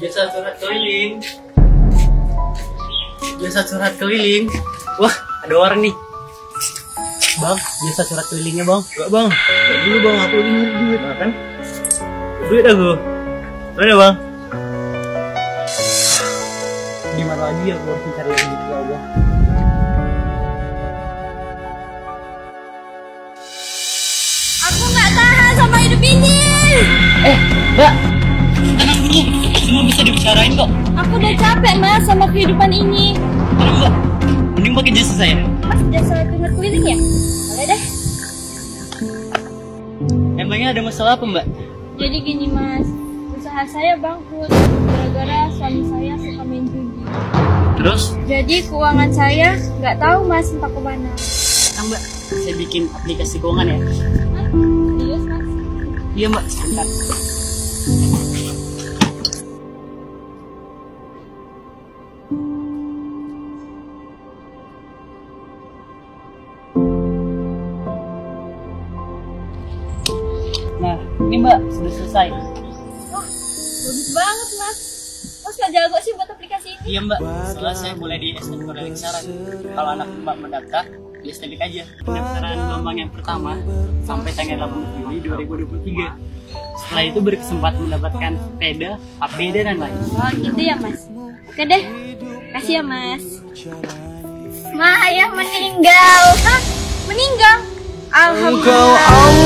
Jasa surat keliling. Jasa surat keliling. Wah, ada orang nih. Bang, jasa surat kelilingnya bang. Enggak bang, Enggak dulu bang, aku nyari duit. Nah, kan? Duit aku. Mana bang? Di mana lagi aku harus mencari yang gitu Allah? Aku nggak tahan sama hidup ini. Eh. Dibicarain kok. Aku udah capek mas sama kehidupan ini. Tenang Mbak. Mending pakai jasa saya. Mas jasa dengar keliling ya? Boleh deh. Emangnya ada masalah apa Mbak? Jadi gini mas, usaha saya bangkrut gara-gara suami saya suka main judi. Terus? Jadi keuangan saya nggak tahu mas entah ke mana. Kan Mbak, saya bikin aplikasi keuangan ya. Hah? Serius mas? Iya Mbak, sebentar. Nah, ini Mbak sudah selesai. Wah, bagus banget mas. Mas nggak jago sih buat aplikasi ini. Iya Mbak, setelah saya mulai di STM Korea Lingkaran. Kalau anak Mbak mendaftar, di STM aja. Pendaftaran gelombang yang pertama sampai tanggal 8 Juli 2023. Setelah itu berkesempatan mendapatkan sepeda, HP, dan lain-lain. Oh gitu ya mas. Oke deh, kasih ya mas. Ma ayah meninggal. Hah? Meninggal? Alhamdulillah.